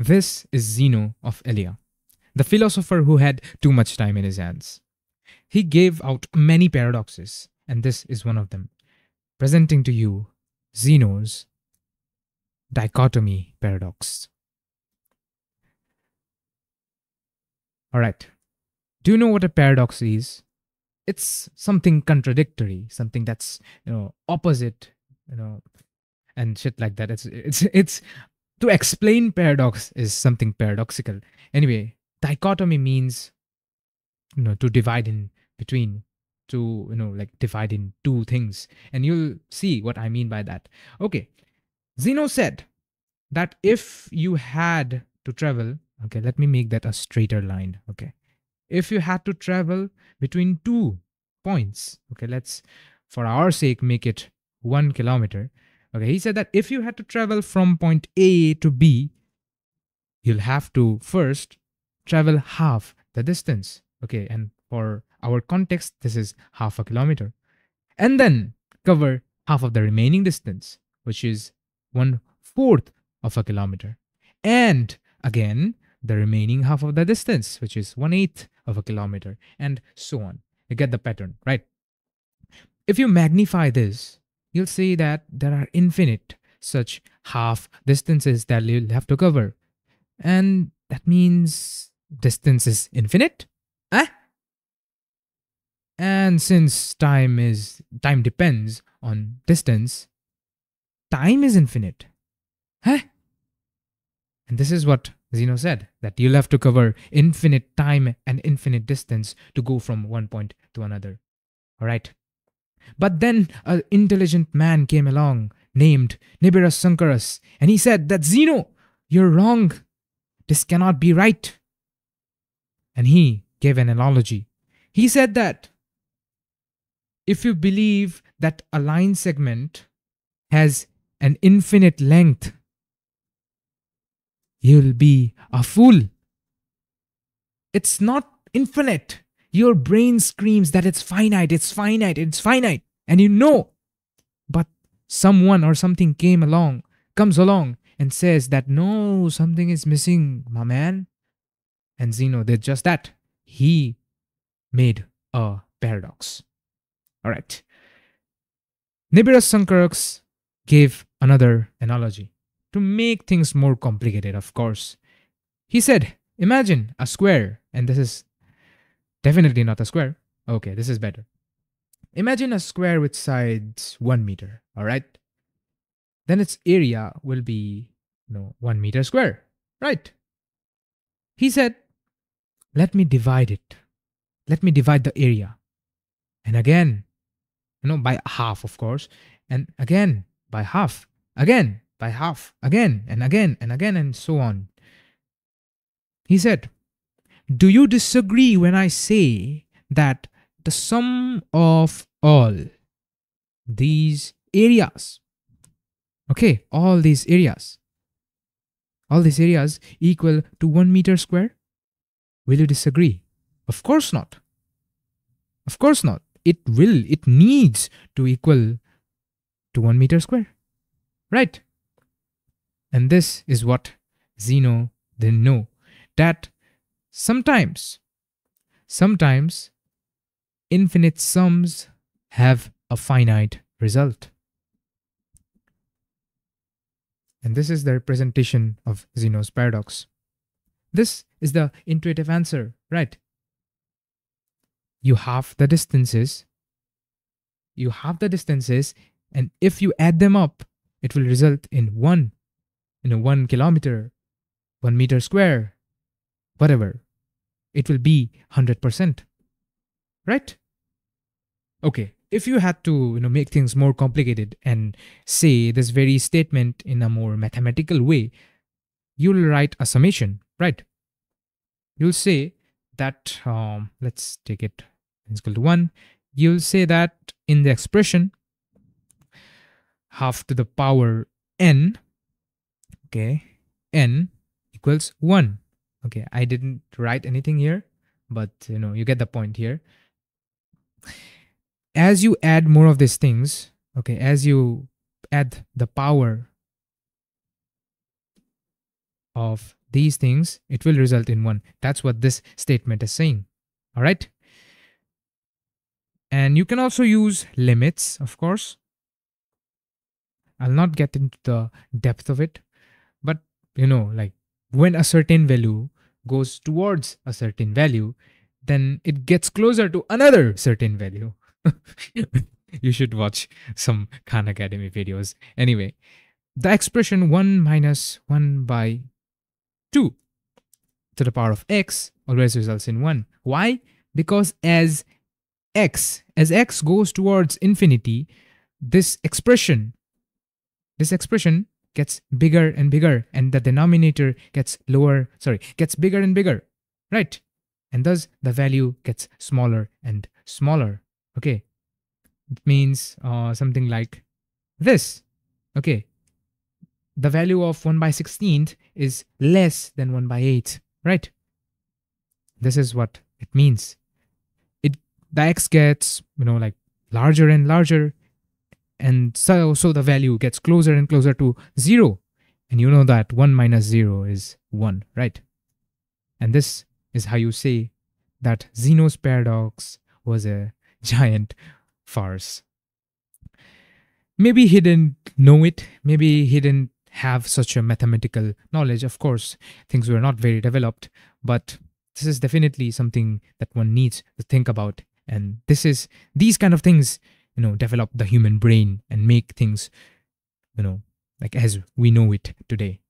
This is Zeno of Elea, the philosopher who had too much time in his hands. He gave out many paradoxes, and this is one of them, presenting to you Zeno's dichotomy paradox. All right. Do you know what a paradox is? It's something contradictory, something that's, you know, opposite, you know, and shit like that. It's it's it's to explain paradox is something paradoxical. Anyway, dichotomy means you know to divide in between to you know like divide in two things. And you'll see what i mean by that. Okay. Zeno said that if you had to travel okay let me make that a straighter line okay. If you had to travel between two points okay let's for our sake make it one kilometer okay he said that if you had to travel from point a to b you'll have to first travel half the distance. Okay and for our context this is half a kilometer. And then cover half of the remaining distance which is one fourth of a kilometer. And again the remaining half of the distance which is one eighth of a kilometer and so on. You get the pattern right? If you magnify this you'll see that there are infinite such half distances that you'll have to cover. And that means distance is infinite? Eh? and since time is time depends on distance time is infinite. Huh? And this is what zeno said that you'll have to cover infinite time and infinite distance to go from one point to another. All right but then an intelligent man came along named Nibiru Sankaras and he said that Zeno you're wrong this cannot be right and he gave an analogy. He said that if you believe that a line segment has an infinite length, you'll be a fool. It's not infinite. Your brain screams that it's finite, it's finite, it's finite, and you know. But someone or something came along, comes along, and says that no, something is missing, my man. And Zeno did just that. He made a paradox. All right. Nibiru Sankaras gave another analogy to make things more complicated, of course. He said, Imagine a square, and this is definitely not a square. Okay, this is better. Imagine a square with sides 1 meter, all right? Then its area will be, you know, 1 meter square, right? He said, let me divide it. Let me divide the area. And again, you know, by half, of course. And again, by half. Again, by half. Again, and again, and again, and so on. He said, Do you disagree when I say that the sum of all these areas, okay, all these areas, all these areas equal to 1 meter square? Will you disagree? Of course not. Of course not. It will, it needs to equal to 1 meter square. Right? And this is what Zeno didn't know that sometimes, sometimes infinite sums have a finite result. And this is the representation of Zeno's paradox. This is the intuitive answer, right? You have the distances, you have the distances, and if you add them up, it will result in one, you know, one kilometer, one meter square, whatever. It will be 100%. Right? Okay, if you had to you know make things more complicated and say this very statement in a more mathematical way you'll write a summation right? You'll say that, um, let's take it is equal to 1. You'll say that in the expression, half to the power n, okay, n equals 1. Okay, I didn't write anything here, but you know, you get the point here. As you add more of these things, okay, as you add the power of these things, it will result in 1. That's what this statement is saying. All right. And you can also use limits, of course. I'll not get into the depth of it, but you know, like when a certain value goes towards a certain value, then it gets closer to another certain value. you should watch some Khan Academy videos. Anyway, the expression 1 minus 1 by 2 to the power of x always results in 1. Why? Because as x, as x goes towards infinity, this expression, this expression gets bigger and bigger and the denominator gets lower, sorry, gets bigger and bigger, right? And thus the value gets smaller and smaller, okay? It means uh, something like this, okay? The value of 1 by 16th is less than 1 by 8, right? This is what it means. It the x gets, you know, like larger and larger and so so the value gets closer and closer to 0 and you know that 1 minus 0 is 1 right? And this is how you say that zeno's paradox was a giant farce. Maybe he didn't know it. Maybe he didn't have such a mathematical knowledge. Of course things were not very developed but this is definitely something that one needs to think about. And this is these kind of things you know develop the human brain and make things you know like as we know it today